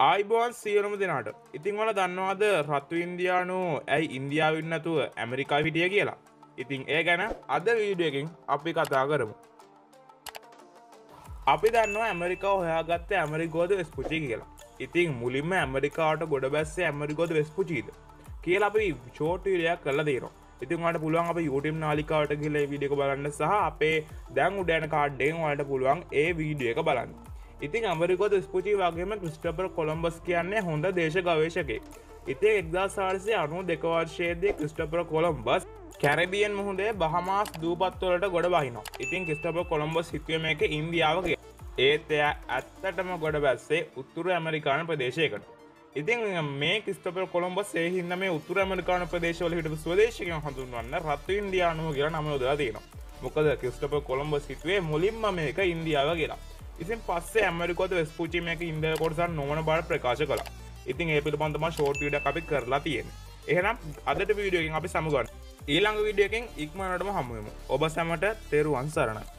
ආයිබෝන් සියලුම දෙනාට. ඉතිං වල දන්නවාද රත්තු ඉන්දයානු ඇයි ඉන්දියාවන්නතුව ඇමරිකා හිටිය කියලා? ඉතිං ඒ ගැන අද වීඩියකින් අපි කතා කරමු. අපි දන්න ඇමරිකා හොයාගත්ත ඇමරිකෝද වෙස්පුචි කියලා. ඉතිං මුලින්ම ඇමරිකාට ගොඩ බැස්සේ ඇමරිකෝද වෙස්පුචීද කියලා අපි චෝටීරයක් කල දේනවා ඉතින් වට පුළුවන් අප යුටම් නාලිකාවට කියල විඩියක බලන්න සහ අපේ දැන් උඩයන කාඩ්ඩෙන් වලට පුළුවන් ඒ වීඩිය එක බලන්න. ඉතින් අමරිකොද ස්පුචි වගේම ක්‍රිස්ටපර් කොළම්බස් කියන්නේ හොඳ දේශ ගවේශකේ ඉති එක්දා සාර්සය අනු දෙකවර්ශයේදය ක්‍රිස්ටපර කොළම්බස් කැරබියන් මුහදේ බහමාස් දූපත්වලට ගොඩ බහිනවා. ඉතින් ක්‍රිස්ටප කොළම්බස් හිතුවම එක ඉන්දියාවගේ ඒත් එය ඇත්තටම ගොඩ බැස්සේ උත්තුර ඇමරිකාන ප්‍රදේශයකට. ඉතින් මේ කිස්ටප කොළඹ සේහින්න මේ උතුර ඇමරිකාන ප්‍රදේශවල හිට ස්වදේශකය හඳුන්වන්න රත්තු ඉන්දයානුව කියලා නමයොදලා තියෙනවා. මොකද කිස්ටප කොළඹ සිටුවේ මුලින්ම මේක ඉන්දියාව කියලා. ඉතින් පස්සේ ඇමරිකොද වෙස්පුචිමක ඉන්ද කොටසන් නොවන බාර ප්‍රකාශ කළ. ඉතින් ඒ පිළිබඳම ෂෝට් විඩ අපි කරලා තියෙන එහෙනම් අදට වීඩියෝකින් අපි සමුගන්න. ඊළඟ විඩියකින් ඉක්මනටම හමුවමු ඔබ සැමට තෙරුවන් සරණ